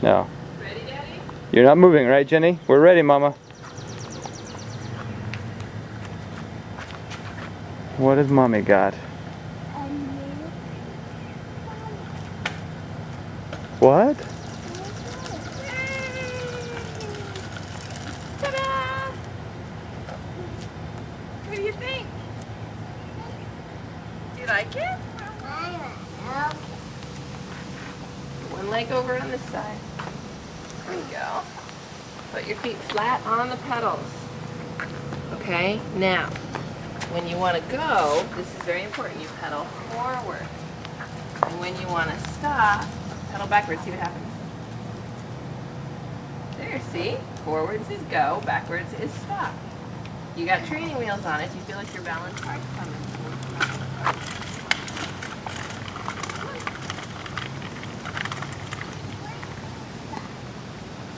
No. Ready, Daddy? You're not moving, right, Jenny? We're ready, Mama. What has Mommy got? What? Ta-da! What do you think? Do you like it? One leg over on this side. There you go. Put your feet flat on the pedals. Okay, now, when you want to go, this is very important, you pedal forward. And when you want to stop, pedal backwards, see what happens. There, see? Forwards is go, backwards is stop. You got training wheels on it, you feel like your balance card's coming.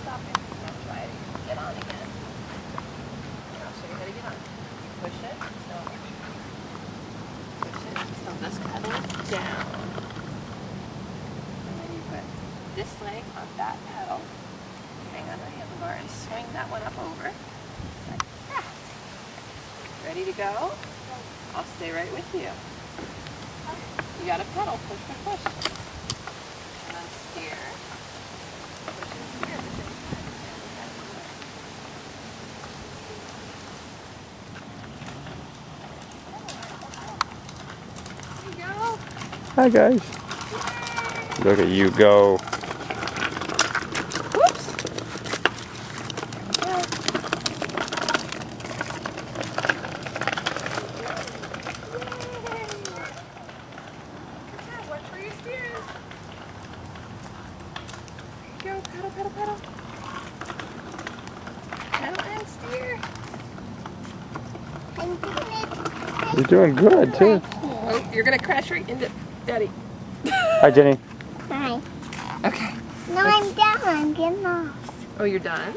Stop it. Now try it. Get on again. I'll show you how to get on. Push it. No. Push it. So this pedal down. And then you put this leg on that pedal. Hang on the handlebar and swing that one up over. Like that. Ready to go? I'll stay right with you. You gotta pedal. Push, push, push. And then steer. Push and steer at the same time. There you go. Hi, guys. Look at you go. Whoops. Yeah. Watch where you're steering. There go, pedal, pedal, pedal. Pedal and steer. You're doing good, too. Oh, you're gonna crash right into Daddy. Hi, Jenny. Hi. Okay. No, I'm done. I'm getting off. Oh, you're done?